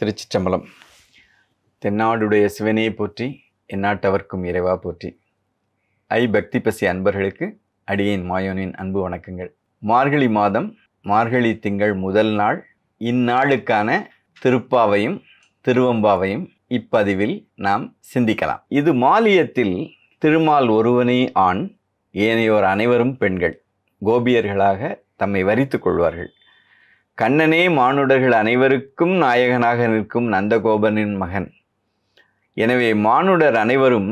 திருச்சிச்சம்பலம் தென்னாடுடைய சிவனையை போற்றி எந்நாட்டவர்க்கும் இறைவா போற்றி. ஐ பக்தி பசி அன்பர்களுக்கு அடியேன் மாயோனின் அன்பு வணக்கங்கள். மார்கழி மாதம் மார்கழி திங்கள் முதல் நாள் இந்நாளுக்கான திருப்பாவையும் திருவம்பாவையும் இப்பதிவில் நாம் சிந்திக்கலாம். இது மாலியத்தில் திருமால் ஒருவனே ஆண் ஏனையோர் அனைவரும் பெண்கள். கோபியர்களாக தம்மை வரித்து கொள்வார்கள். கண்ணனே மானுடர்கள் அனைவருக்கும் நாயகனாக நிற்கும் நந்தகோபனின் மகன். எனவே மானுடர் அனைவரும்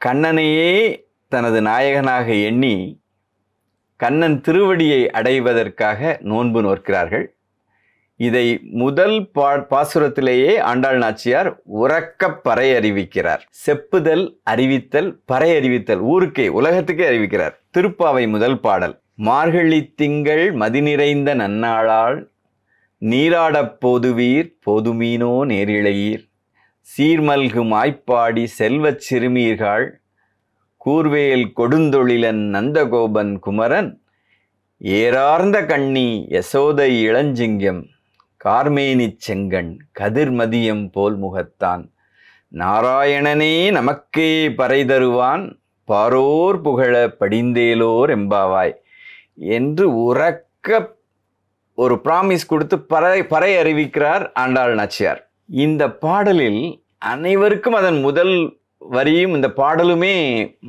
கண்ணனையே தனது நாயகனாக எண்ணி கண்ணன் திருவடியை அடைவதற்காக நோன்பு நோக்கிறார்கள் இதை முதல் பா பாசுரத்திலேயே ஆண்டாள் நாச்சியார் உறக்க பறை அறிவிக்கிறார் செப்புதல் அறிவித்தல் பறை அறிவித்தல் ஊருக்கே உலகத்துக்கே அறிவிக்கிறார். திருப்பாவை முதல் பாடல். மார்கழி திங்கள் மதி நிறைந்த நன்னாளால் நீராடப் போதுவீர் போதுமீனோ நேரிழையீர். சீர்மல்கு மாய்ப்பாடி செல்வச் சிறுமீர்கள் கூர்வேல் கொடுந்தொழிலன் நந்தகோபன் குமரன் ஏறார்ந்த கண்ணி யசோதை இளஞ்சிங்கம் கார்மேனிச் செங்கண் கதிர்மதியம் போல் முகத்தான். நாராயணனே நமக்கே பறை தருவான் பாரோர் புகழ படிந்தேலோர் எம்பாவாய். என்று உறக்க ஒரு ப்ராமிஸ் கொடுத்து பறை பறை அறிவிக்கிறார் ஆண்டாள் நாச்சியார். இந்த பாடலில் அனைவருக்கும் அதன் முதல் வரியும் இந்த பாடலுமே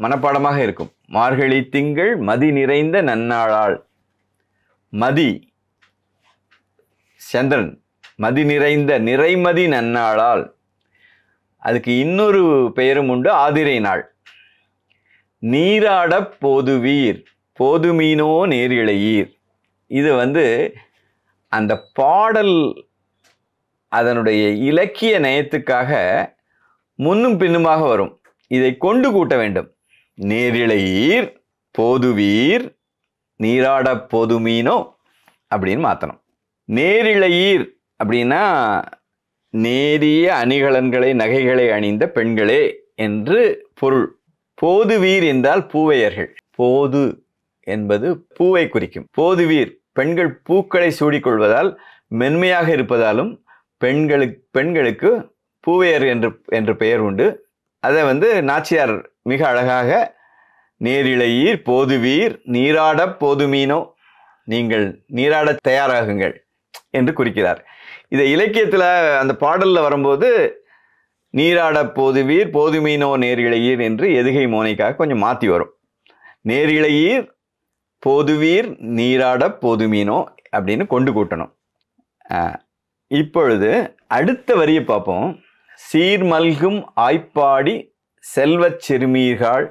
மனப்பாடமாக இருக்கும். மார்கழி திங்கள் மதி நிறைந்த நன்னாளாள். மதி சந்திரன் மதி நிறைந்த நிறைமதி நன்னாளால் அதுக்கு இன்னொரு பெயரும் உண்டு ஆதிரை நாள். நீராடப் போதுவீர் போதுமீனோ நேரிழையீர். இது வந்து அந்த பாடல் அதனுடைய இலக்கிய நயத்துக்காக முன்னும் பின்னுமாக வரும். இதை கொண்டு கூட்ட வேண்டும். நேரிழையீர் போதுவீர் நீராடப் போதுமீனோ அப்படின்னு மாற்றணும் நேரிழையீர் அப்படின்னா நேரிய அணிகலன்களை நகைகளை அணிந்த பெண்களே என்று பொருள். போதுவீர் என்றால் பூவையர்கள். போது என்பது பூவை குறிக்கும். போதுவீர் பெண்கள் பூக்களை சூடிக்கொள்வதால் மென்மையாக இருப்பதாலும் பெண்களுக்கு பெண்களுக்கு பூவையர் என்று என்று பெயர் உண்டு. அதை வந்து நாச்சியார் மிக அழகாக நேரிழையீர் போதுவீர் நீராடப் போதுமீனோ நீங்கள் நீராட தயாராகுங்கள் என்று குறிக்கிறார். இதை இலக்கியத்தில் அந்த பாடலில் வரும்போது நீராட போதுவீர் போதுமீனோ நேரிழையீர் என்று எதுகை மோனைக்காக கொஞ்சம் மாற்றி வரும். நேரிழையீர் போதுவீர் நீராட போதுமீனோ அப்படின்னு கொண்டு கூட்டணும். இப்பொழுது அடுத்த வரியை பார்ப்போம். சீர்மல்கும் ஆய்ப்பாடி செல்வச் சிறுமீர்கள்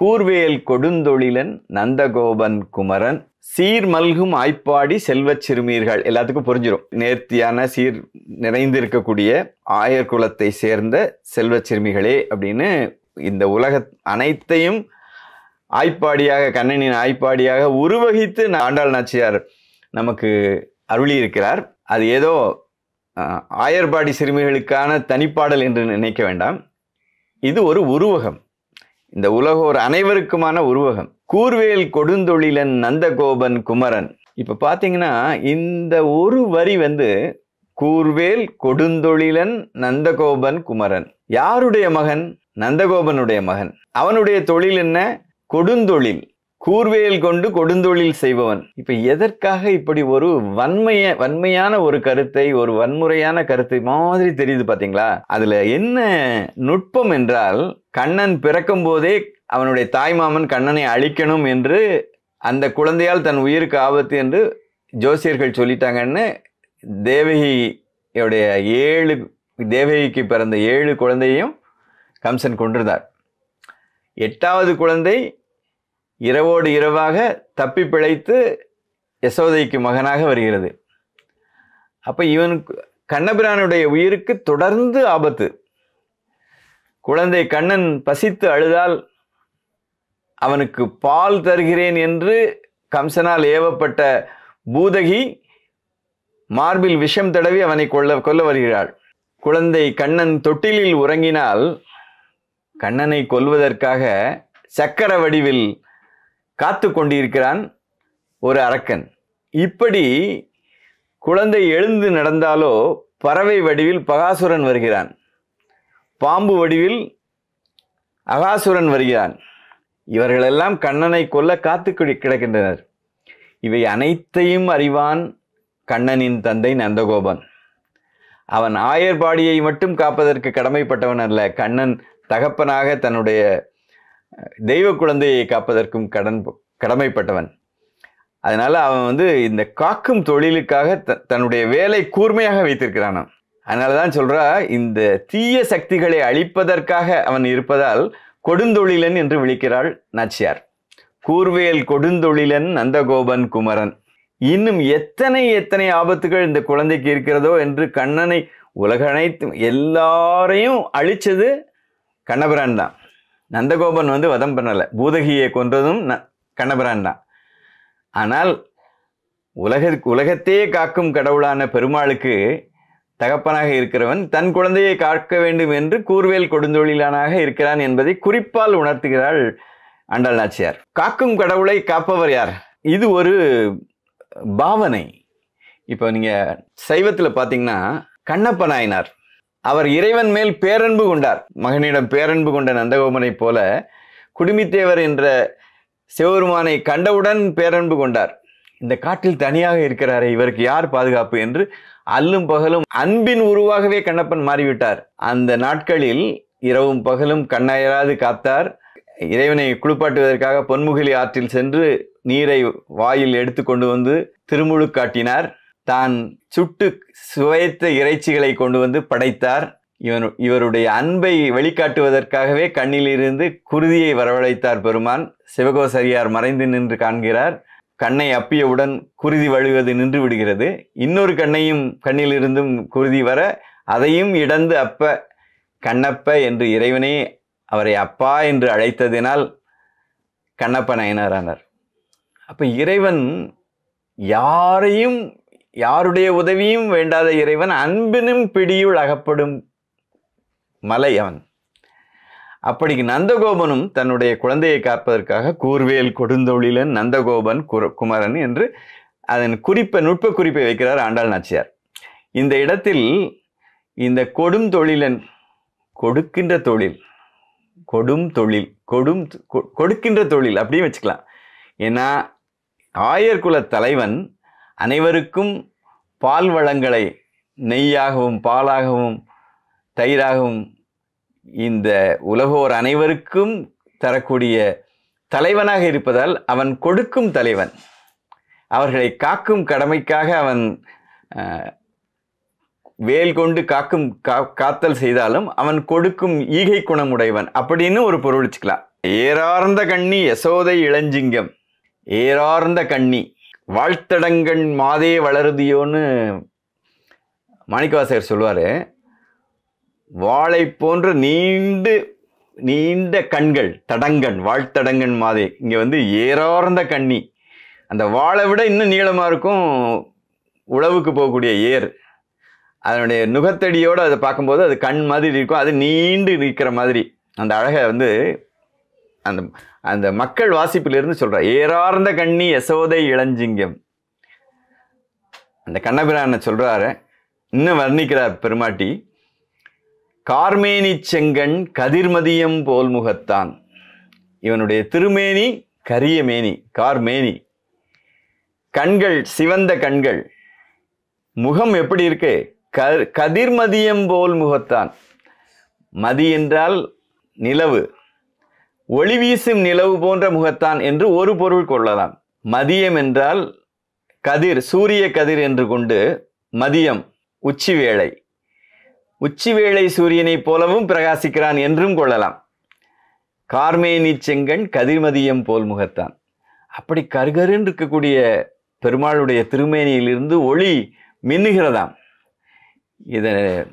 கூர்வேல் கொடுந்தொழிலன் நந்தகோபன் குமரன் சீர்மல்கும் ஆய்ப்பாடி செல்வச் சிறுமீர்கள். எல்லாத்துக்கும் புரிஞ்சிடும் நேர்த்தியான சீர் நிறைந்திருக்கக்கூடிய ஆயர் குலத்தை சேர்ந்த செல்வச் சிறுமிகளே அப்படின்னு இந்த உலக அனைத்தையும் ஆய்ப்பாடியாக கண்ணனின் ஆய்ப்பாடியாக உருவகித்து ஆண்டாள் நாச்சியார் நமக்கு அருளி இருக்கிறார் அது ஏதோ ஆயர்பாடி சிறுமிகளுக்கான தனிப்பாடல் என்று நினைக்க வேண்டாம். இது ஒரு உருவகம். இந்த உலகோர் அனைவருக்குமான உருவகம். கூர்வேல் கொடுந்தொழிலன் நந்தகோபன் குமரன். இப்போ பார்த்தீங்கன்னா இந்த ஒரு வரி வந்து கூர்வேல் கொடுந்தொழிலன் நந்தகோபன் குமரன். யாருடைய மகன்? நந்தகோபனுடைய மகன். அவனுடைய தொழில் என்ன? கொடுந்தொழில் கூர்வேல் கொண்டு கொடுந்தொழில் செய்பவன். இப்ப எதற்காக இப்படி ஒரு வன்மைய வன்மையான ஒரு கருத்தை ஒரு வன்முறையான கருத்தை மாதிரி தெரியுது பாத்தீங்களா? அதுல என்ன நுட்பம் என்றால் கண்ணன் பிறக்கும் போதே அவனுடைய தாய்மாமன் கண்ணனை அழிக்கணும் என்று அந்த குழந்தையால் தன் உயிருக்கு ஆபத்து என்று ஜோசியர்கள் சொல்லிட்டாங்கன்னு தேவகியுடைய ஏழு தேவகிக்கு பிறந்த ஏழு குழந்தையும் கம்சன் கொண்டிருந்தார் எட்டாவது குழந்தை இரவோடு இரவாக தப்பி பிழைத்து யசோதைக்கு மகனாக வருகிறது. அப்போ இவனுக்கு கண்ணபிரானுடைய உயிருக்கு தொடர்ந்து ஆபத்து. குழந்தை கண்ணன் பசித்து அழுதால் அவனுக்கு பால் தருகிறேன் என்று கம்சனால் ஏவப்பட்ட பூதகி மார்பில் விஷம் தடவி அவனை கொல்ல கொல்ல வருகிறாள். குழந்தை கண்ணன் தொட்டிலில் உறங்கினால் கண்ணனை கொல்வதற்காக சக்கர வடிவில் காத்து கொண்டிருக்கிறான் ஒரு அரக்கன். இப்படி குழந்தை எழுந்து நடந்தாலோ பறவை வடிவில் பகாசுரன் வருகிறான். பாம்பு வடிவில் அகாசுரன் வருகிறான். இவர்களெல்லாம் கண்ணனை கொல்ல காத்து கிடக்கின்றனர். இவை அனைத்தையும் அறிவான் கண்ணனின் தந்தை நந்தகோபன். அவன் ஆயர்பாடியை மட்டும் காப்பதற்கு கடமைப்பட்டவன் அல்ல. கண்ணன் தகப்பனாக தன்னுடைய தெய்வ குழந்தையை காப்பதற்கும் கடன் கடமைப்பட்டவன். அதனால் அவன் வந்து இந்த காக்கும் தொழிலுக்காக த- தன்னுடைய வேலை கூர்மையாக வைத்திருக்கிறானாம். அதனால தான் சொல்கிறா இந்த தீய சக்திகளை அழிப்பதற்காக அவன் இருப்பதால் கொடுந்தொழிலன் என்று விழிக்கிறாள் நாச்சியார். கூர்வேல் கொடுந்தொழிலன் நந்தகோபன் குமரன். இன்னும் எத்தனை எத்தனை ஆபத்துகள் இந்த குழந்தைக்கு இருக்கிறதோ என்று கண்ணனை உலக அனைத்தும் எல்லாரையும் அழிச்சது கண்ணபிரான் தான். நந்தகோபன் வந்து வதம் பண்ணலை. பூதகியை கொன்றதும் ந கண்ணபிரான் தான். ஆனால் உலக உலகத்தையே காக்கும் கடவுளான பெருமாளுக்கு தகப்பனாக இருக்கிறவன் தன் குழந்தையை காக்க வேண்டும் என்று கூர்வேல் கொடுந்தொழிலானாக இருக்கிறான் என்பதை குறிப்பால் உணர்த்துகிறாள் ஆண்டாள் நாச்சியார். காக்கும் கடவுளை காப்பவர் யார்? இது ஒரு பாவனை. இப்போ நீங்கள் சைவத்தில் பார்த்தீங்கன்னா கண்ணப்ப நாயனார். அவர் இறைவன் மேல் பேரன்பு கொண்டார். மகனிடம் பேரன்பு கொண்ட நந்தகோமனைப் போல குடுமித்தேவர் என்ற சிவபெருமானை கண்டவுடன் பேரன்பு கொண்டார். இந்த காட்டில் தனியாக இருக்கிறாரே இவருக்கு யார் பாதுகாப்பு என்று அல்லும் பகலும் அன்பின் உருவாகவே கண்ணப்பன் மாறிவிட்டார். அந்த நாட்களில் இரவும் பகலும் கண்ணயராது காத்தார். இறைவனை குளிப்பாட்டுவதற்காக பொன்முகிலி ஆற்றில் சென்று நீரை வாயில் எடுத்து கொண்டு வந்து திருமுழு காட்டினார். தான் சுட்டு சுவைத்த இறைச்சிகளை கொண்டு வந்து படைத்தார். இவன் இவருடைய அன்பை வெளிக்காட்டுவதற்காகவே கண்ணிலிருந்து குருதியை வரவழைத்தார் பெருமான். சிவகோசரியார் மறைந்து நின்று காண்கிறார். கண்ணை அப்பியவுடன் குருதி வழுவது நின்று விடுகிறது. இன்னொரு கண்ணையும் கண்ணிலிருந்தும் குருதி வர அதையும் இடந்து அப்ப கண்ணப்ப என்று இறைவனே அவரை அப்பா என்று அழைத்ததினால் கண்ணப்ப நயனாரானார் அப்போ இறைவன் யாரையும் யாருடைய உதவியும் வேண்டாத இறைவன் அன்பினும் பிடியுள் அகப்படும் மலை அவன். அப்படி நந்தகோபனும் தன்னுடைய குழந்தையை காப்பதற்காக கூர்வேல் கொடுந்தொழிலன் நந்தகோபன் குர குமரன் என்று அதன் குறிப்பை நுட்ப குறிப்பை வைக்கிறார் ஆண்டாள் நாச்சியார். இந்த இடத்தில் இந்த கொடும் தொழிலன் கொடுக்கின்ற தொழில் கொடும் தொழில் கொடும் கொடுக்கின்ற தொழில் அப்படின்னு வச்சுக்கலாம். ஏன்னா ஆயர்குல தலைவன் அனைவருக்கும் பால் வளங்களை நெய்யாகவும் பாலாகவும் தயிராகவும் இந்த உலகோர் அனைவருக்கும் தரக்கூடிய தலைவனாக இருப்பதால் அவன் கொடுக்கும் தலைவன். அவர்களை காக்கும் கடமைக்காக அவன் வேல் கொண்டு காக்கும் கா- காத்தல் செய்தாலும் அவன் கொடுக்கும் ஈகை குணமுடையவன். அப்படின்னு ஒரு பொருள் வச்சுக்கலாம். ஏறார்ந்த கண்ணி யசோதை இளஞ்சிங்கம். ஏறார்ந்த கண்ணி. வாழ்த்தடங்கண் மாதே வளருதியோன்னு மாணிக்கவாசகர் சொல்லுவார். வாழை போன்ற நீண்டு நீண்ட கண்கள் தடங்கண் வாழ்த்தடங்கண் மாதே. இங்கே வந்து ஏறார்ந்த கண்ணி. அந்த வாழை விட இன்னும் நீளமாக இருக்கும் உழவுக்கு போகக்கூடிய ஏர். அதனுடைய நுகத்தடியோடு அதை பார்க்கும்போது அது கண் மாதிரி இருக்கும். அது நீண்டு நிற்கிற மாதிரி. அந்த அழகை வந்து அந்த அந்த மக்கள் வாசிப்பிலிருந்து சொல்கிறார் ஏறார்ந்த கண்ணி யசோதை இளஞ்சிங்கம். அந்த கண்ணபிரான சொல்கிறாரு இன்னும் வர்ணிக்கிறார் பெருமாட்டி கார்மேனி செங்கண் கதிர்மதியம் போல் முகத்தான் இவனுடைய திருமேனி கரிய மேனி கார்மேனி. கண்கள் சிவந்த கண்கள். முகம் எப்படி இருக்கு? க கதிர்மதியம் போல் முகத்தான் மதி என்றால் நிலவு. ஒளி வீசும் நிலவு போன்ற முகத்தான் என்று ஒரு பொருள் கொள்ளலாம். மதியம் என்றால் கதிர் சூரிய கதிர் என்று கொண்டு மதியம் உச்சி வேளை. உச்சி வேளை சூரியனைப் போலவும் பிரகாசிக்கிறான் என்றும் கொள்ளலாம். கார்மேனி செங்கன் கதிர்மதியம் போல் முகத்தான். அப்படி கருகருன்னு இருக்கக்கூடிய பெருமாளுடைய திருமேனியிலிருந்து ஒளி மின்னுகிறதாம். இதை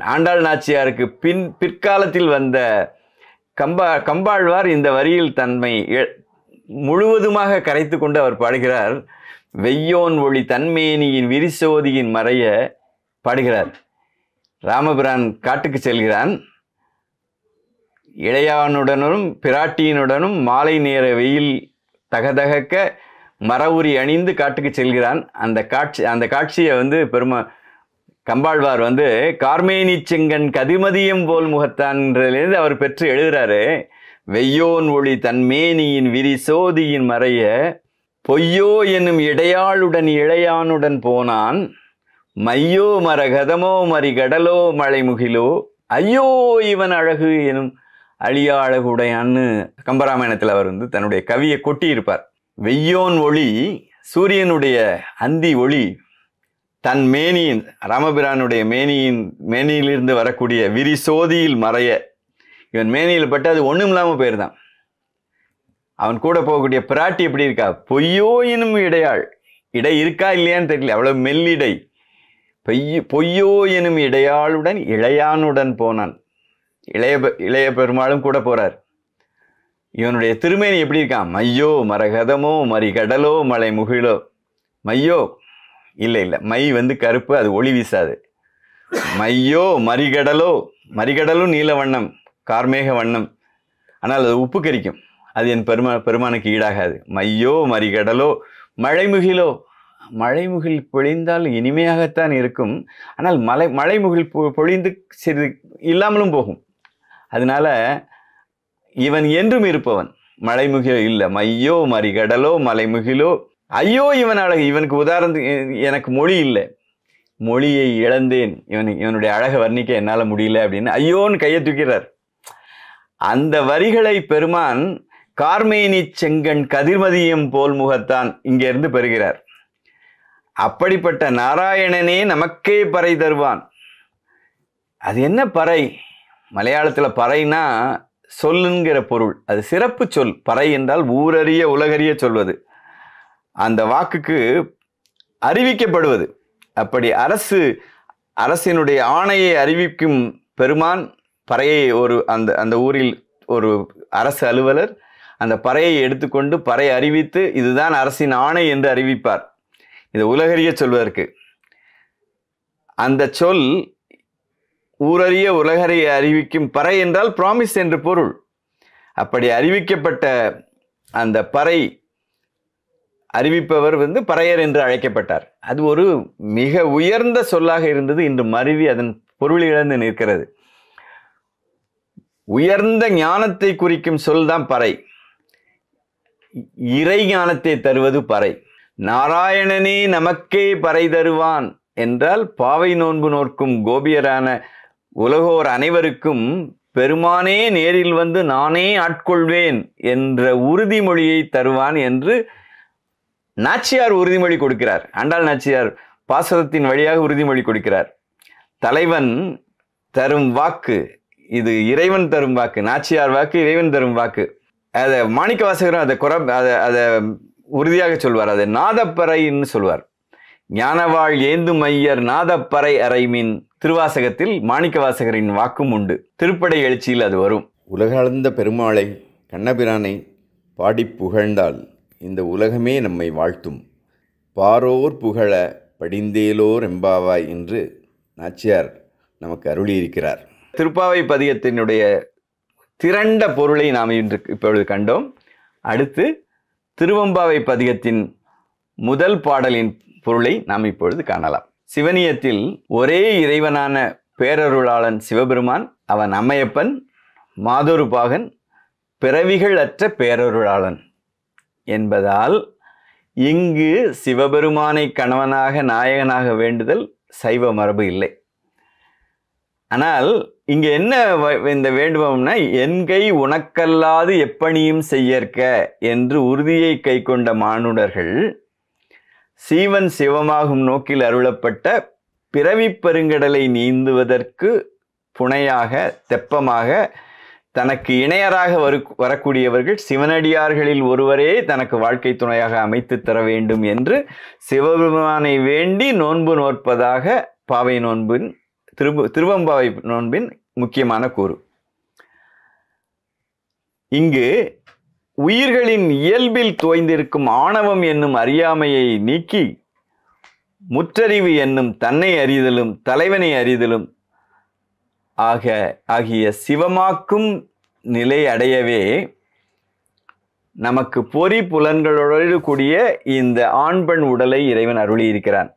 ஆண்டாள் நாச்சியாருக்கு பின் பிற்காலத்தில் வந்த கம்பா கம்பாழ்வார் இந்த வரியில் தன்மை எ- முழுவதுமாக கரைத்து கொண்டு அவர் பாடுகிறார். வெய்யோன் ஒளி தன்மேனியின் விரிசோதியின் மறைய பாடுகிறார். ராமபிரான் காட்டுக்கு செல்கிறான். இளையானுடனும் பிராட்டியினுடனும் மாலை நேர வெயில் தகதகக்க மரவுரி அணிந்து காட்டுக்கு செல்கிறான். அந்த காட்சி அந்த காட்சியை வந்து பெருமா கம்பாழ்வார் வந்து கார்மேனி செங்கன் கதிமதியம் போல் முகத்தான்றதுலேருந்து அவர் பெற்று எழுதுறாரு வெய்யோன் ஒளி தன்மேனியின் விரி சோதியின் மறைய பொய்யோ என்னும் இடையாளுடன் இளையானுடன் போனான் மையோ மரகதமோ மறிகடலோ மரி கடலோ மழை முகிலோ ஐயோ இவன் அழகு எனும் அழியா அழகுடையான்னு கம்பராமாயணத்தில் அவர் வந்து தன்னுடைய கவியை கொட்டியிருப்பார். வெய்யோன் ஒளி சூரியனுடைய அந்தி ஒளி தன் மேனியின் ராமபிரானுடைய மேனியின் மேனியிலிருந்து வரக்கூடிய விரி சோதியில் மறைய. இவன் மேனியில் பட்டு அது ஒன்றும் இல்லாமல் போயிருந்தான். அவன் கூட போகக்கூடிய பிராட்டி எப்படி இருக்கா? பொய்யோ எனும் இடையாள். இடை இருக்கா இல்லையான்னு தெரியல. அவ்வளோ மெல்லிடை. பொய்யோ பொய்யோ எனும் இடையாளுடன் இளையானுடன் போனான். இளைய பெ- இளைய பெருமாளும் கூட போகிறார் இவனுடைய திருமேனி எப்படி இருக்கான்? மையோ மரகதமோ மறிகடலோ மலை முகிலோ மையோ இல்லை இல்லை. மை வந்து கருப்பு அது ஒளி வீசாது. மையோ மறிகடலோ மறிகடலும் நீல வண்ணம் கார்மேக வண்ணம். ஆனால் அது உப்பு கரிக்கும். அது என் பெருமா பெருமானுக்கு ஈடாகாது. மையோ மறிகடலோ மழைமுகிலோ. மழைமுகில் பொழிந்தால் இனிமையாகத்தான் இருக்கும். ஆனால் மலை மழைமுகில் பொ- பொழிந்து சிறிது இல்லாமலும் போகும். அதனால இவன் என்றும் இருப்பவன். மழைமுகிலோ இல்லை. மையோ மறிகடலோ மலைமுகிலோ ஐயோ இவன் அழகு. இவனுக்கு உதாரணத்துக்கு எனக்கு மொழி இல்லை. மொழியை இழந்தேன். இவன் இவனுடைய அழகை வர்ணிக்க என்னால் முடியல அப்படின்னு ஐயோன்னு கையை தூக்கிறார் அந்த வரிகளை பெருமான் கார்மேனி செங்கன் கதிர்மதியம் போல் முகத்தான் இங்கிருந்து பெறுகிறார். அப்படிப்பட்ட நாராயணனே நமக்கே பறை தருவான். அது என்ன பறை? மலையாளத்தில் பறைனா சொல்லுங்கிற பொருள். அது சிறப்பு சொல். பறை என்றால் ஊரறிய உலகறிய சொல்வது. அந்த வாக்குக்கு அறிவிக்கப்படுவது. அப்படி அரசு அரசினுடைய ஆணையை அறிவிக்கும் பெருமான் பறையை ஒரு அந்த அந்த ஊரில் ஒரு அரசு அலுவலர் அந்த பறையை எடுத்துக்கொண்டு பறை அறிவித்து இதுதான் அரசின் ஆணை என்று அறிவிப்பார். இது உலகறிய சொல்வதற்கு. அந்த சொல் ஊரறிய உலகறிய அறிவிக்கும் பறை என்றால் ப்ராமிஸ் என்று பொருள். அப்படி அறிவிக்கப்பட்ட அந்த பறை அறிவிப்பவர் வந்து பறையர் என்று அழைக்கப்பட்டார். அது ஒரு மிக உயர்ந்த சொல்லாக இருந்தது. இன்று மருவி அதன் பொருள் இழந்து நிற்கிறது. உயர்ந்த ஞானத்தை குறிக்கும் சொல் தான் பறை. இறை ஞானத்தை தருவது பறை. நாராயணனே நமக்கே பறை தருவான் என்றால் பாவை நோன்பு நோக்கும் கோபியரான உலகோர் அனைவருக்கும் பெருமானே நேரில் வந்து நானே ஆட்கொள்வேன் என்ற உறுதிமொழியை தருவான் என்று நாச்சியார் உறுதிமொழி கொடுக்கிறார். ஆண்டாள் நாச்சியார் பாசகத்தின் வழியாக உறுதிமொழி கொடுக்கிறார். தலைவன் தரும் வாக்கு இது இறைவன் தரும் வாக்கு நாச்சியார் வாக்கு இறைவன் தரும் வாக்கு. அதை மாணிக்க வாசகரும் அதை குற அதை அதை உறுதியாக சொல்வார். அதை நாதப்பறைன்னு சொல்வார். ஞானவாள் ஏந்தும் ஐயர் நாதப்பறை அறைமின் திருவாசகத்தில் மாணிக்க வாசகரின் வாக்கும் உண்டு. திருப்படை எழுச்சியில் அது வரும். உலகளந்த பெருமாளை கண்ணபிரானை பாடிப் புகழ்ந்தால் இந்த உலகமே நம்மை வாழ்த்தும். பாரோர் புகழ படிந்தேலோர் எம்பாவாய் என்று நாச்சியார் நமக்கு அருளியிருக்கிறார். திருப்பாவை பதிகத்தினுடைய திரண்ட பொருளை நாம் இன்று இப்பொழுது கண்டோம். அடுத்து திருவம்பாவை பதிகத்தின் முதல் பாடலின் பொருளை நாம் இப்பொழுது காணலாம். சிவனியத்தில் ஒரே இறைவனான பேரருளாளன் சிவபெருமான் அவன் அம்மையப்பன் மாதொரு பாகன் பிறவிகள் அற்ற பேரருளாளன். என்பதால் இங்கு சிவபெருமானை கணவனாக நாயகனாக வேண்டுதல் சைவ மரபு இல்லை. ஆனால் இங்கே என்ன வ- இந்த வேண்டுவோம்னா என்கை உனக்கல்லாது எப்பணியும் செய்யற்க என்று உறுதியை கை கொண்ட மானுடர்கள் சீவன் சிவமாகும் நோக்கில் அருளப்பட்ட பிறவி பெருங்கடலை நீந்துவதற்கு புனையாக தெப்பமாக தனக்கு இணையராக வரு வரக்கூடியவர்கள் சிவனடியார்களில் ஒருவரே தனக்கு வாழ்க்கை துணையாக அமைத்து தர வேண்டும் என்று சிவபெருமானை வேண்டி நோன்பு நோற்பதாக பாவை நோன்பின் திருபு திருவம்பாவை நோன்பின் முக்கியமான கூறு. இங்கு உயிர்களின் இயல்பில் தோய்ந்திருக்கும் ஆணவம் என்னும் அறியாமையை நீக்கி முற்றறிவு என்னும் தன்னை அறிதலும் தலைவனை அறிதலும் ஆக ஆகிய சிவமாக்கும் நிலை அடையவே நமக்கு பொறி புலன்களோடு கூடிய இந்த ஆண்பெண் உடலை இறைவன் அருளி இருக்கிறான்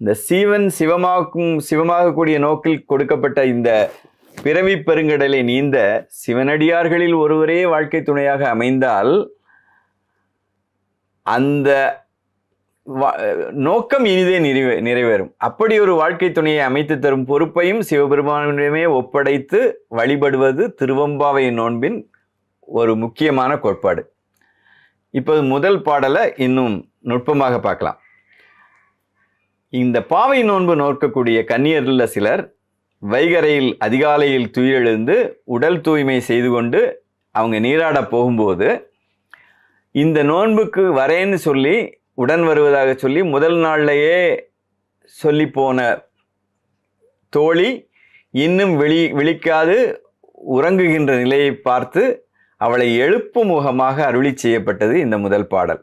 இந்த சீவன் சிவமாக்கும் சிவமாகக்கூடிய நோக்கில் கொடுக்கப்பட்ட இந்த பிறவி பெருங்கடலை நீந்த சிவனடியார்களில் ஒருவரே வாழ்க்கை துணையாக அமைந்தால் அந்த நோக்கம் இனிதே நிறைவே நிறைவேறும். அப்படி ஒரு வாழ்க்கை துணையை அமைத்து தரும் பொறுப்பையும் சிவபெருமானிடமே ஒப்படைத்து வழிபடுவது திருவம்பாவை நோன்பின் ஒரு முக்கியமான கோட்பாடு. இப்போது முதல் பாடலை இன்னும் நுட்பமாக பார்க்கலாம். இந்த பாவை நோன்பு நோக்கக்கூடிய கன்னியரில் சிலர் வைகரையில் அதிகாலையில் துயிலெழுந்து உடல் தூய்மை செய்து கொண்டு அவங்க நீராட போகும்போது இந்த நோன்புக்கு வரேன்னு சொல்லி உடன் வருவதாக சொல்லி முதல் நாள்லையே சொல்லி போன தோழி இன்னும் விழி விழிக்காது உறங்குகின்ற நிலையை பார்த்து அவளை எழுப்பும் முகமாக அருளி செய்யப்பட்டது இந்த முதல் பாடல்.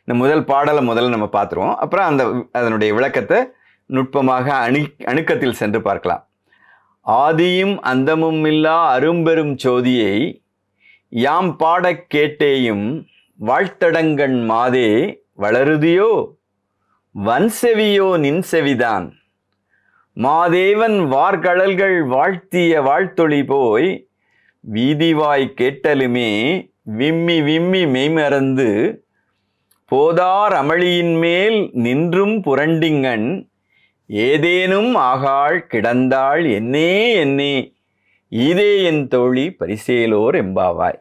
இந்த முதல் பாடலை முதல்ல நம்ம பார்த்துருவோம். அப்புறம் அந்த அதனுடைய விளக்கத்தை நுட்பமாக அணு அணுக்கத்தில் சென்று பார்க்கலாம். ஆதியும் அந்தமும் இல்லா அரும்பெரும் சோதியை யாம் பாடக் கேட்டேயும் வாழ்த்தடங்கண் மாதே வளருதியோ? வன்செவியோ நின்செவிதான். மாதேவன் வார்கழல்கள் வாழ்த்திய வாழ்த்தொளி போய் வீதிவாய் கேட்டலுமே விம்மி விம்மி மெய்மறந்து போதார் அமளியின் மேல் நின்றும் புரண்டிங்கண் ஏதேனும் ஆகாள் கிடந்தாள் என்னே என்னே ஈதே என் தோழி பரிசேலோர் எம்பாவாய்.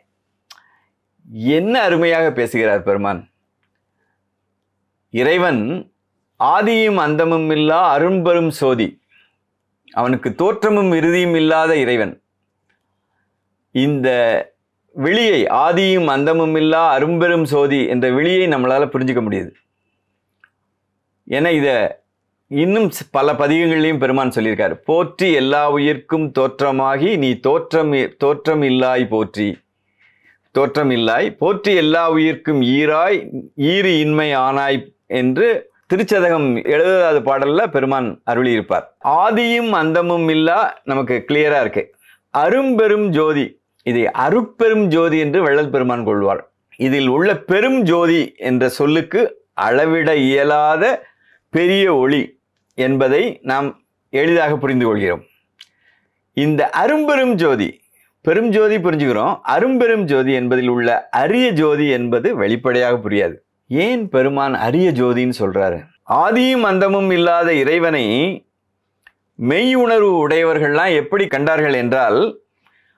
என்ன அருமையாக பேசுகிறார் பெருமான். இறைவன் ஆதியும் அந்தமும் இல்லா அரும்பெரும் சோதி. அவனுக்கு தோற்றமும் இறுதியும் இல்லாத இறைவன். இந்த விழியை ஆதியும் அந்தமும் இல்லா அரும்பெரும் சோதி என்ற விழியை நம்மளால புரிஞ்சுக்க முடியுது. ஏன்னா இத இன்னும் பல பதிகங்கள்லையும் பெருமான் சொல்லியிருக்காரு. போற்றி எல்லா உயிர்க்கும் தோற்றமாகி நீ தோற்றம் தோற்றம் இல்லாய் போற்றி. தோற்றம் இல்லாய் போற்றி எல்லா உயிர்க்கும் ஈராய் ஈறு இன்மை ஆனாய் என்று திருச்சதகம் எழுபதாவது பாடல்ல பெருமான் அருளியிருப்பார். ஆதியும் அந்தமும் இல்லா நமக்கு கிளியரா இருக்கு. அரும்பெரும் ஜோதி இதை அருப்பெரும் ஜோதி என்று வள்ளல் பெருமான் கொள்வார். இதில் உள்ள பெரும் ஜோதி என்ற சொல்லுக்கு அளவிட இயலாத பெரிய ஒளி என்பதை நாம் எளிதாக புரிந்து கொள்கிறோம். இந்த அரும்பெரும் ஜோதி பெரும் ஜோதி புரிஞ்சுக்கிறோம். அரும்பெரும் ஜோதி என்பதில் உள்ள அரிய ஜோதி என்பது வெளிப்படையாக புரியாது. ஏன் பெருமான் அரிய ஜோதின்னு சொல்கிறாரு ஆதியும் அந்தமும் இல்லாத இறைவனை மெய் உணர்வு உடையவர்கள்லாம் எப்படி கண்டார்கள் என்றால்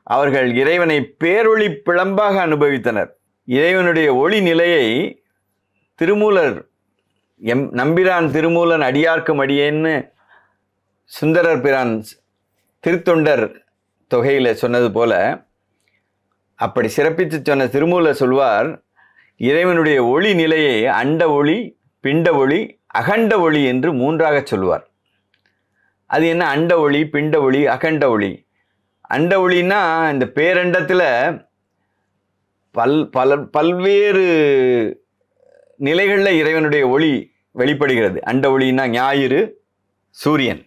அவர்கள் இறைவனை பேரொளி பிளம்பாக அனுபவித்தனர். இறைவனுடைய ஒளி நிலையை திருமூலர் எம் நம்பிரான் திருமூலன் அடியார்க்கும் அடியேன்னு சுந்தரர் பிரான் திருத்தொண்டர் தொகையில் சொன்னது போல அப்படி சிறப்பித்து சொன்ன திருமூலர் சொல்வார் இறைவனுடைய ஒளி நிலையை அண்ட ஒளி பிண்ட ஒளி அகண்ட ஒளி என்று மூன்றாக சொல்வார். அது என்ன? அண்ட ஒளி பிண்ட ஒளி அகண்ட ஒளி. அண்ட ஒளின்னா இந்த பேரண்டத்தில் பல் பல பல்வேறு நிலைகளில் இறைவனுடைய ஒளி வெளிப்படுகிறது. அண்ட ஒளின்னா ஞாயிறு சூரியன்.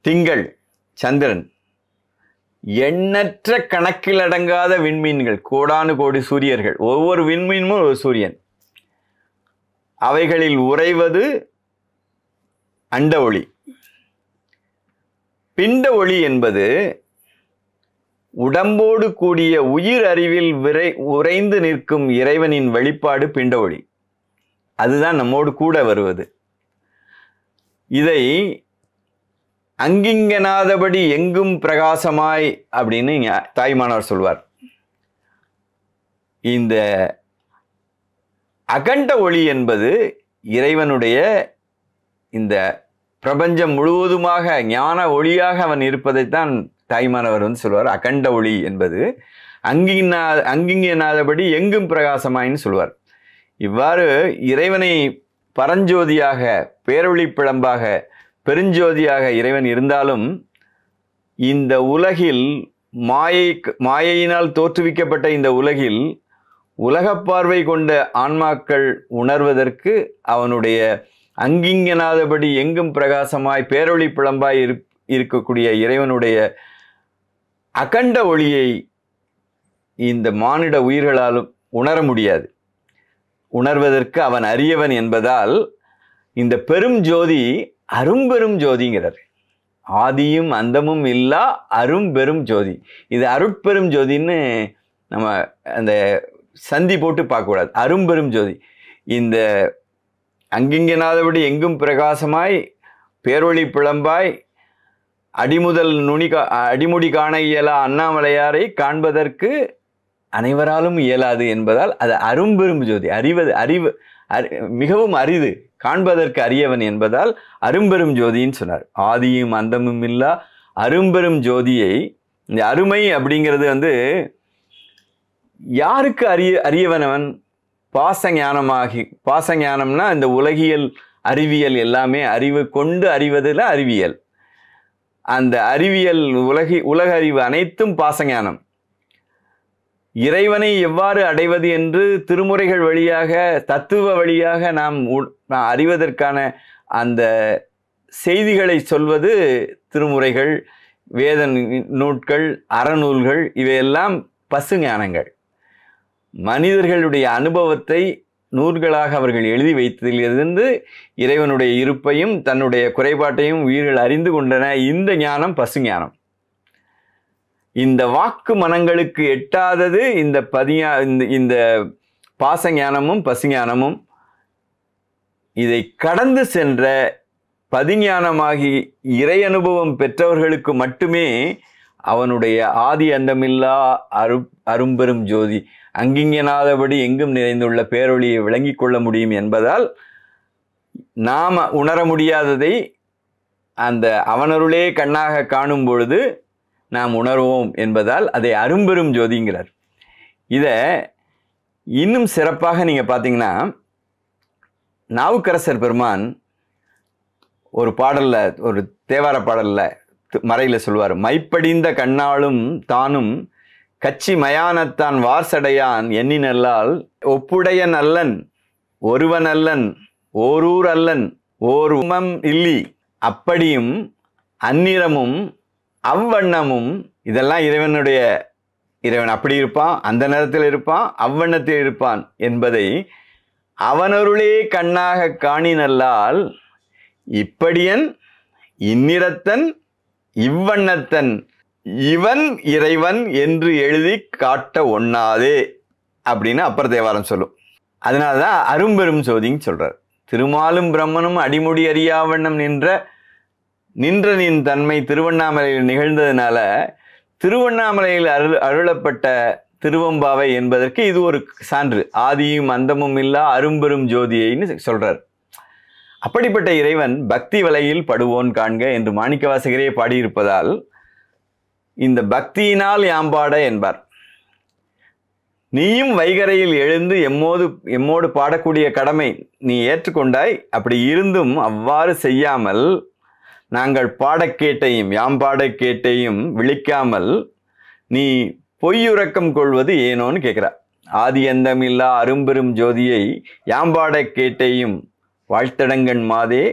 திங்கள் சந்திரன். எண்ணற்ற கணக்கில் அடங்காத விண்மீன்கள் கோடானு கோடி சூரியர்கள். ஒவ்வொரு விண்மீனும் ஒரு சூரியன். அவைகளில் உறைவது அண்ட ஒளி. பிண்ட ஒளி என்பது உடம்போடு கூடிய உயிர் அறிவில் விரை உறைந்து நிற்கும் இறைவனின் வெளிப்பாடு பிண்ட ஒளி. அதுதான் நம்மோடு கூட வருவது. இதை அங்கிங்கனாதபடி எங்கும் பிரகாசமாய் அப்படின்னு இங்கே தாய்மானவர் சொல்வார். இந்த அகண்ட ஒளி என்பது இறைவனுடைய இந்த பிரபஞ்சம் முழுவதுமாக ஞான ஒளியாக அவன் இருப்பதைத்தான் தாய்மானவர் வந்து சொல்வார். அகண்ட ஒளி என்பது அங்கிங்கனா அங்கிங்கனாதபடி எங்கும் பிரகாசமாயின்னு சொல்வார். இவ்வாறு இறைவனை பரஞ்சோதியாக பேரொளி பிழம்பாக பெருஞ்சோதியாக இறைவன் இருந்தாலும் இந்த உலகில் மாயை மாயையினால் தோற்றுவிக்கப்பட்ட இந்த உலகில் உலகப் பார்வை கொண்ட ஆன்மாக்கள் உணர்வதற்கு அவனுடைய அங்கிங்கனாதபடி எங்கும் பிரகாசமாய் பேரொளி பிழம்பாய் இரு இருக்கக்கூடிய இறைவனுடைய அகண்ட ஒளியை இந்த மானிட உயிர்களாலும் உணர முடியாது. உணர்வதற்கு அவன் அரியவன் என்பதால் இந்த பெரும் ஜோதி அரும்பெரும் ஜோதிங்கிறார் ஆதியும் அந்தமும் இல்லா அரும்பெரும் ஜோதி. இது அருட்பெரும் ஜோதின்னு நம்ம அந்த சந்தி போட்டு பார்க்கக்கூடாது. அரும்பெரும் ஜோதி. இந்த அங்கிங்கனாதபடி எங்கும் பிரகாசமாய் பேரொளி பிளம்பாய் அடிமுதல் நுனி கா அடிமுடி காண இயலா அண்ணாமலையாரை காண்பதற்கு அனைவராலும் இயலாது என்பதால் அது அரும்பெரும் ஜோதி. அறிவது அறிவு மிகவும் அரிது. காண்பதற்கு அரியவன் என்பதால் அரும்பெரும் ஜோதின்னு சொன்னார். ஆதியும் அந்தமும் இல்லா அரும்பெரும் ஜோதியை இந்த அருமை அப்படிங்கிறது வந்து யாருக்கு அறிய அறியவனவன் பாசஞானமாகி பாசஞானம்னா இந்த உலகியல் அறிவியல் எல்லாமே அறிவு கொண்டு அறிவதில் அறிவியல். அந்த அறிவியல் உலகி உலக அறிவு அனைத்தும் பாசஞானம். இறைவனை எவ்வாறு அடைவது என்று திருமுறைகள் வழியாக தத்துவ வழியாக நாம் உ- நாம் அறிவதற்கான அந்த செய்திகளை சொல்வது திருமுறைகள் வேத நூட்கள் அறநூல்கள் இவையெல்லாம் பசுஞானங்கள். மனிதர்களுடைய அனுபவத்தை நூல்களாக அவர்கள் எழுதி வைத்ததிலிருந்து இறைவனுடைய இருப்பையும் தன்னுடைய குறைபாட்டையும் உயிர்கள் அறிந்து கொண்டன இந்த ஞானம் பசு ஞானம் இந்த வாக்கு மனங்களுக்கு எட்டாதது இந்த பதியா இந்த இந்த பாசஞானமும் பசுஞானமும். இதை கடந்து சென்ற பதிஞானமாகி இறை அனுபவம் பெற்றவர்களுக்கு மட்டுமே அவனுடைய ஆதி அந்தமில்லா அரு அரும்பெரும் ஜோதி அங்கிங்கனாதபடி எங்கும் நிறைந்துள்ள பேரொழியை விளங்கிக் கொள்ள முடியும் என்பதால் நாம் உணர முடியாததை அந்த அவனருளே கண்ணாக காணும் பொழுது நாம் உணர்வோம் என்பதால் அதை அரும்பெரும் ஜோதிங்கிறார். இதை இன்னும் சிறப்பாக நீங்கள் பார்த்தீங்கன்னா நாவுக்கரசர் பெருமான் ஒரு பாடல்ல ஒரு தேவார பாடலில் மறையில் மறையில சொல்வார் மைப்படிந்த கண்ணாலும் தானும் கச்சி மயானத்தான் வார்சடையான் எண்ணினல்லால் ஒப்புடைய நல்லன் ஒருவன் அல்லன் ஓரூர் அல்லன் ஓர் உமம் இல்லி அப்படியும் அந்நிறமும் அவ்வண்ணமும் இதெல்லாம் இறைவனுடைய இறைவன் அப்படி இருப்பான் அந்த நேரத்தில் இருப்பான் அவ்வண்ணத்தில் இருப்பான் என்பதை அவனருளே கண்ணாக காணினல்லால் இப்படியன் இந்நிறத்தன் இவ்வண்ணத்தன் இவன் இறைவன் என்று எழுதி காட்ட ஒண்ணாதே அப்படின்னு அப்பர் தேவாரம் சொல்லும். அதனால தான் அரும்பெரும் சோதின்னு சொல்கிறார் திருமாலும் பிரம்மனும் அடிமுடி அறியாவண்ணம் நின்ற நின்ற நின் தன்மை திருவண்ணாமலையில் நிகழ்ந்ததுனால திருவண்ணாமலையில் அருள் அருளப்பட்ட திருவம்பாவை என்பதற்கு இது ஒரு சான்று. ஆதியும் அந்தமும் இல்லா அரும்பெரும் ஜோதியைன்னு சொல்கிறார் அப்படிப்பட்ட இறைவன் பக்தி வலையில் படுவோன் காண்க என்று மாணிக்கவாசகரே பாடியிருப்பதால் இந்த பக்தியினால் யாம்பாட என்பார். நீயும் வைகரையில் எழுந்து எம்மோது எம்மோடு பாடக்கூடிய கடமை நீ ஏற்றுக்கொண்டாய். அப்படி இருந்தும் அவ்வாறு செய்யாமல் நாங்கள் பாடக்கேட்டையும் யாம் பாடக் கேட்டையும் விழிக்காமல் நீ பொய்யுறக்கம் கொள்வது ஏனோன்னு கேட்குறா ஆதி அந்தமில்லா அரும்பெரும் ஜோதியை யாம்பாட கேட்டையும் வாழ்த்தடங்கன் மாதே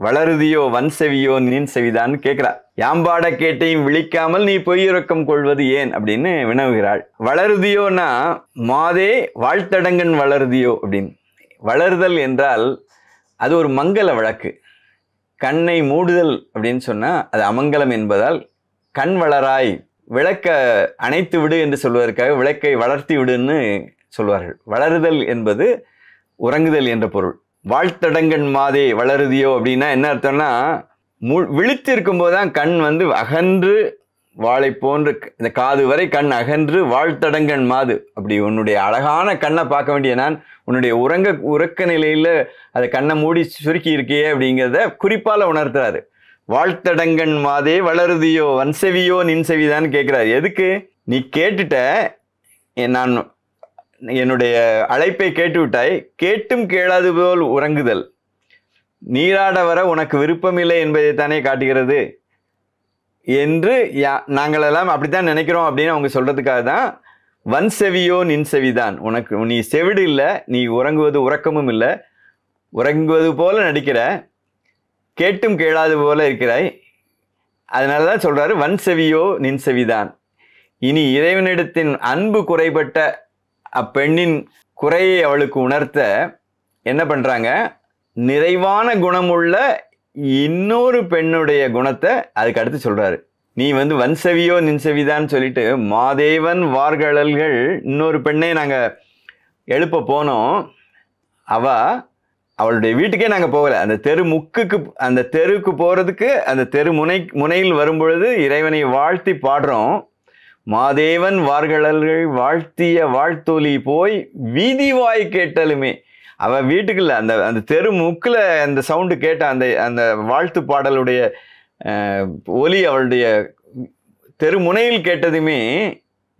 வளருதியோ வன் செவியோ நின் செவிதான்னு கேட்குறா யாம்பாட கேட்டையும் விழிக்காமல் நீ பொய்யுறக்கம் கொள்வது ஏன் அப்படின்னு வினவுகிறாள். வளருதியோன்னா மாதே வாழ்த்தடங்கன் வளருதியோ அப்படின்னு. வளருதல் என்றால் அது ஒரு மங்கள வழக்கு. கண்ணை மூடுதல் அப்படின்னு சொன்னால் அது அமங்கலம் என்பதால் கண் வளராய் விளக்க அணைத்து விடு என்று சொல்வதற்காக விளக்கை வளர்த்தி விடுன்னு சொல்வார்கள். வளருதல் என்பது உறங்குதல் என்ற பொருள். வாழ்த்தடங்கன் மாதே வளருதியோ அப்படின்னா என்ன அர்த்தம்னா மு விழித்து இருக்கும்போது தான் கண் வந்து அகன்று வாழை போன்று இந்த காது வரை கண் அகன்று வாழ்த்தடங்கன் மாது. அப்படி உன்னுடைய அழகான கண்ணை பார்க்க வேண்டிய நான் உன்னுடைய உறங்க உறக்க நிலையில் அதை கண்ணை மூடி சுருக்கி இருக்கியே அப்படிங்கிறத குறிப்பால் உணர்த்துறாரு. வாழ்த்தடங்கன் மாதே வளருதியோ வன்செவியோ நின்செவிதான்னு கேட்குறாரு எதுக்கு? நீ கேட்டுட்ட நான் என்னுடைய அழைப்பை கேட்டுவிட்டாய். கேட்டும் கேளாது போல் உறங்குதல். நீராட வர உனக்கு விருப்பமில்லை என்பதை தானே காட்டுகிறது? என்று யா- நாங்களெல்லாம் அப்படித்தான் நினைக்கிறோம் அப்படின்னு அவங்க சொல்கிறதுக்காக தான் வன் செவியோ நின் செவிதான். உனக்கு நீ செவிடு இல்லை நீ உறங்குவது உறக்கமும் இல்லை. உறங்குவது போல நடிக்கிற கேட்டும் கேளாது போல இருக்கிறாய். அதனால தான் சொல்கிறாரு வன் செவியோ நின் செவிதான். இனி இறைவனிடத்தின் அன்பு குறைபட்ட அப்பெண்ணின் குறையை அவளுக்கு உணர்த்த என்ன பண்ணுறாங்க நிறைவான குணமுள்ள இன்னொரு பெண்ணுடைய குணத்தை அதுக்கு அடுத்து சொல்கிறாரு நீ வந்து வன்செவியோ நின்செவிதான்னு சொல்லிட்டு மாதேவன் வார்கழல்கள் இன்னொரு பெண்ணை நாங்கள் எழுப்ப போனோம். அவ அவளுடைய வீட்டுக்கே நாங்கள் போகலை. அந்த தெரு முக்குக்கு அந்த தெருவுக்கு போகிறதுக்கு அந்த தெரு முனை முனையில் வரும்பொழுது இறைவனை வாழ்த்தி பாடுறோம். மாதேவன் வார்கழல்கள் வாழ்த்திய வாழ்த்தொலி போய் வீதி வாய் கேட்டலுமே. அவள் வீட்டுக்குள்ள அந்த அந்த தெரு முக்கில் அந்த சவுண்டு கேட்ட அந்த அந்த வாழ்த்து பாடலுடைய ஒலி அவளுடைய தெருமுனையில் கேட்டதுமே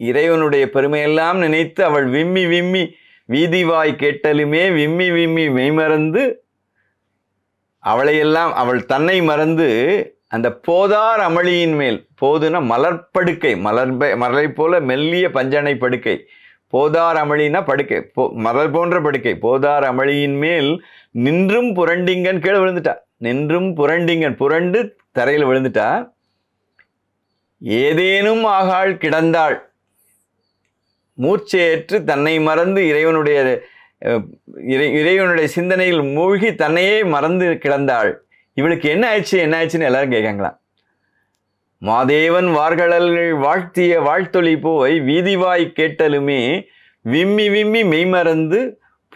இறைவனுடைய பெருமையெல்லாம் நினைத்து அவள் விம்மி விம்மி வீதிவாய் கேட்டலுமே விம்மி விம்மி மெய்மறந்து அவளையெல்லாம் அவள் தன்னை மறந்து அந்த போதார் அமளியின் மேல் போதுனா மலர்படுக்கை மலர் மலரை போல மெல்லிய பஞ்சனை படுக்கை. போதார் அமளினா படுக்கை போ மலர் போன்ற படுக்கை. போதார் அமளியின் மேல் நின்றும் புரண்டிங்கன் கீழே விழுந்துட்டா. நின்றும் புரண்டிங்கன் புரண்டு தரையில் விழுந்துட்டா? ஏதேனும் ஆகாள் கிடந்தாள் மூச்சேற்று தன்னை மறந்து இறைவனுடைய இறை இறைவனுடைய சிந்தனையில் மூழ்கி தன்னையே மறந்து கிடந்தாள். இவளுக்கு என்ன ஆயிடுச்சு? என்ன ஆயிடுச்சுன்னு எல்லாரும் கேட்காங்களாம் மாதேவன் வார்கழல்கள் வாழ்த்திய வாழ்த்தொழி போய் வீதிவாய் கேட்டலுமே விம்மி விம்மி மெய்மறந்து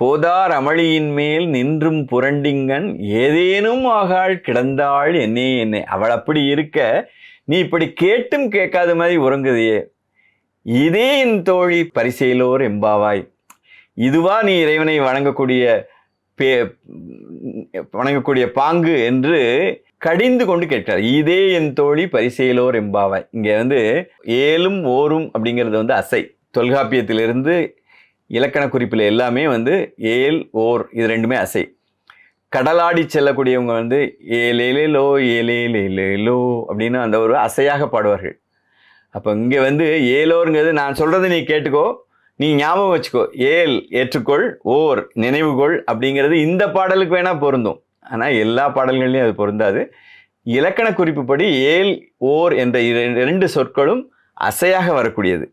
போதார் அமளியின் மேல் நின்றும் புரண்டிங்கன் ஏதேனும் ஆகாள் கிடந்தாள் என்னே என்னை. அவள் அப்படி இருக்க நீ இப்படி கேட்டும் கேட்காத மாதிரி உறங்குதையே. இதே என் தோழி பரிசெயலோர் எம்பாவாய். இதுவா நீ இறைவனை வணங்கக்கூடிய பே வணங்கக்கூடிய பாங்கு என்று கடிந்து கொண்டு கேட்கிறார் இதே என் தோழி பரிசெயலோர் எம்பாவாய். இங்கே வந்து ஏலும் ஓரும் அப்படிங்கிறது வந்து அசை. தொல்காப்பியத்திலிருந்து இலக்கண குறிப்பில் எல்லாமே வந்து ஏல் ஓர் இது ரெண்டுமே அசை. கடலாடி செல்லக்கூடியவங்க வந்து ஏலேலேலோ ஏலேலேலேலோ அப்படின்னு அந்த ஒரு அசையாக பாடுவார்கள். அப்போ இங்கே வந்து ஏலோருங்கிறது நான் சொல்கிறத நீ கேட்டுக்கோ நீ ஞாபகம் வச்சுக்கோ. ஏல் ஏற்றுக்கொள் ஓர் நினைவுகொள் அப்படிங்கிறது இந்த பாடலுக்கு வேணால் பொருந்தும். ஆனால் எல்லா பாடல்கள்லையும் அது பொருந்தாது. இலக்கண குறிப்புப்படி ஏல் ஓர் என்ற இரண்டு சொற்களும் அசையாக வரக்கூடியது.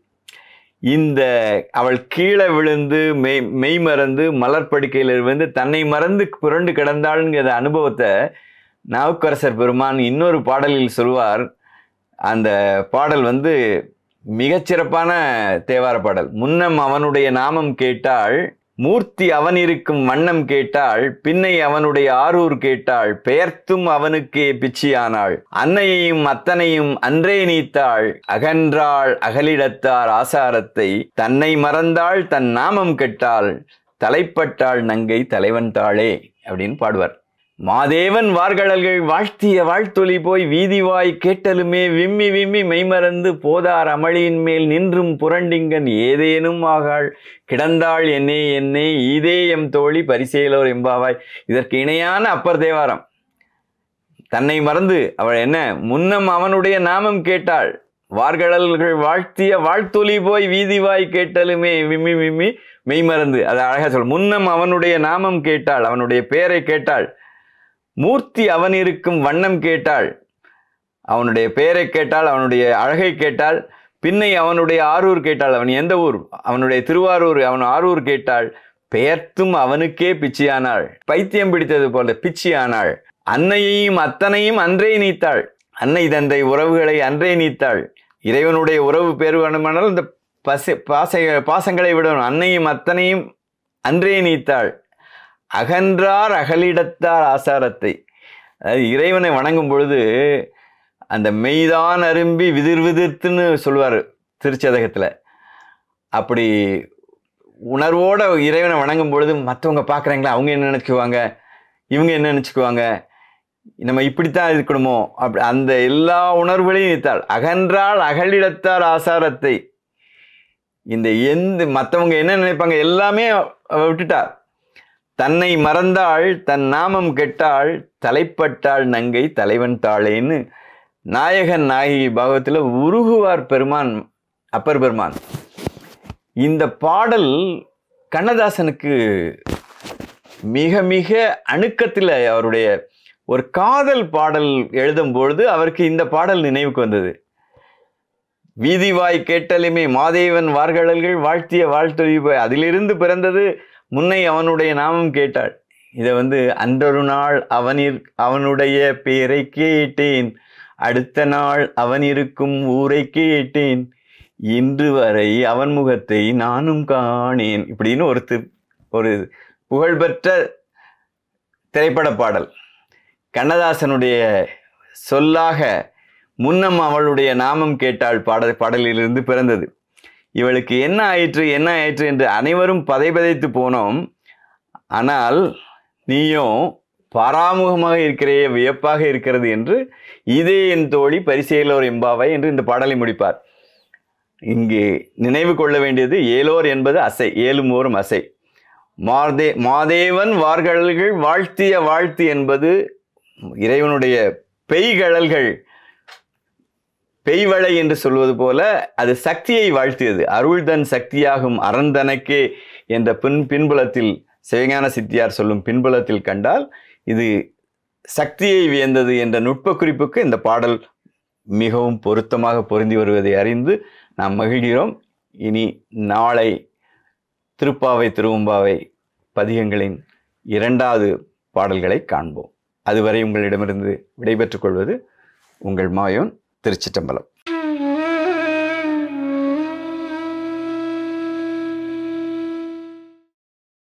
இந்த அவள் கீழே விழுந்து மெய் மெய் மறந்து மலர் படுக்கையில் தன்னை மறந்து புரண்டு கிடந்தாளுங்கிற அனுபவத்தை நாவுக்கரசர் பெருமான் இன்னொரு பாடலில் சொல்வார் அந்த பாடல் வந்து மிகச்சிறப்பான தேவார பாடல். முன்னம் அவனுடைய நாமம் கேட்டாள் மூர்த்தி அவன் இருக்கும் வண்ணம் கேட்டாள் பின்னை அவனுடைய ஆரூர் கேட்டாள் பெயர்த்தும் அவனுக்கே பிச்சியானாள். அன்னையையும் அத்தனையும் அன்றே நீத்தாள் அகன்றாள் அகலிடத்தார் ஆசாரத்தை. தன்னை மறந்தாள் தன் நாமம் கெட்டாள் தலைப்பட்டாள் நங்கை தலைவன் தாளே அப்படின்னு பாடுவார். மாதேவன் வார்கழல்கள் வாழ்த்திய வாழ்த்தொலி போய் வீதிவாய் கேட்டலுமே விம்மி விம்மி மெய்மறந்து போதார் அமளியின் மேல் நின்றும் புரண்டிங்கன் ஏதேனும் ஆகாள். கிடந்தாள் என்னே என்னே இதே எம் தோழி பரிசேலோர் எம்பாவாய். இதற்கு இணையான அப்பர் தேவாரம். தன்னை மறந்து அவள் என்ன? முன்னம் அவனுடைய நாமம் கேட்டாள். வார்கடல்கள் வாழ்த்திய வாழ்த்தொலி போய் வீதிவாய் கேட்டலுமே விம்மி விம்மி மெய்மறந்து. அதை அழகாக சொல். முன்னம் அவனுடைய நாமம் கேட்டாள். அவனுடைய பெயரை கேட்டாள். மூர்த்தி அவன் இருக்கும் வண்ணம் கேட்டாள். அவனுடைய பெயரை கேட்டாள் அவனுடைய அழகை கேட்டாள். பின்னை அவனுடைய ஆரூர் கேட்டாள். அவன் எந்த ஊர்? அவனுடைய திருவாரூர் அவன் ஆரூர் கேட்டாள். பெயர்த்தும் அவனுக்கே பிச்சியானாள். பைத்தியம் பிடித்தது போல பிச்சியானாள். அன்னையையும் அத்தனையும் அன்றே நீத்தாள். அன்னை தந்தை உறவுகளை அன்றே நீத்தாள். இறைவனுடைய உறவு பேர் வேணுமானால் இந்த பச பாச பாசங்களை விடணும். அன்னையும் அத்தனையும் அன்றே நீத்தாள். அகன்றார் அகலிடத்தார் ஆசாரத்தை. அதாவது இறைவனை வணங்கும் பொழுது அந்த மெய்தான் அரும்பி விதிர் விதிர்த்துன்னு சொல்லுவார் திருச்சதகத்தில். அப்படி உணர்வோடு இறைவனை வணங்கும் பொழுது மற்றவங்க பார்க்குறாங்களா அவங்க என்ன நினச்சிக்குவாங்க? இவங்க என்ன நினச்சிக்குவாங்க? நம்ம இப்படித்தான் இருக்கணுமோ? அப்படி அந்த எல்லா உணர்வுகளையும் இத்தாள் அகன்றால் அகலிடத்தார் ஆசாரத்தை. இந்த எந்த மற்றவங்க என்ன நினைப்பாங்க? எல்லாமே விட்டுட்டார். தன்னை மறந்தாள் தன் நாமம் கெட்டாள் தலைப்பட்டாள் நங்கை தலைவன் தாளேன்னு நாயகன் நாயகி பாகவத்தில் உருகுவார் பெருமான் அப்பர் பெருமான். இந்த பாடல் கண்ணதாசனுக்கு மிக மிக அணுக்கத்தில் அவருடைய ஒரு காதல் பாடல் எழுதும் பொழுது அவருக்கு இந்த பாடல் நினைவுக்கு வந்தது. வீதிவாய் கேட்டலுமே மாதேவன் வார்கழல்கள் வாழ்த்திய வாழ்த்தொழிவு போய் அதிலிருந்து பிறந்தது முன்னை அவனுடைய நாமம் கேட்டாள். இதை வந்து அன்றொரு நாள் அவனிற் அவனுடைய பேரை கேட்டேன். அடுத்த நாள் அவன் இருக்கும் ஊரை கேட்டேன். இன்று வரை அவன் முகத்தை நானும் காணேன். இப்படின்னு ஒரு ஒரு புகழ்பெற்ற திரைப்பட பாடல். கண்ணதாசனுடைய சொல்லாக முன்னம் அவளுடைய நாமம் கேட்டாள் பாடல் பாடலிலிருந்து பிறந்தது. இவளுக்கு என்ன ஆயிற்று என்ன ஆயிற்று என்று அனைவரும் பதைபதைத்து போனோம். ஆனால் நீயும் பாராமுகமாக இருக்கிறே வியப்பாக இருக்கிறது என்று இதே என் தோழி பரிசெயலோர் எம்பாவை என்று இந்த பாடலை முடிப்பார். இங்கே நினைவு கொள்ள வேண்டியது ஏலோர் என்பது அசை ஏலும் ஓரும் அசை. மாதே மாதேவன் வார்கழல்கள் வாழ்த்திய வாழ்த்து என்பது இறைவனுடைய பெய்கழல்கள் பெய்வளை என்று சொல்வது போல அது சக்தியை வாழ்த்தியது. அருள்தன் சக்தியாகும் அறந்தனக்கே என்ற பின் பின்புலத்தில் சிவஞான சித்தியார் சொல்லும் பின்புலத்தில் கண்டால் இது சக்தியை வியந்தது என்ற நுட்ப குறிப்புக்கு இந்த பாடல் மிகவும் பொருத்தமாக பொருந்தி வருவதை அறிந்து நாம் மகிழ்கிறோம். இனி நாளை திருப்பாவை திருவம்பாவை பதிகங்களின் இரண்டாவது பாடல்களை காண்போம். அதுவரை உங்களிடமிருந்து விடைபெற்றுக் கொள்வது உங்கள் மாயோன். திருச்சிட்டம்பலம்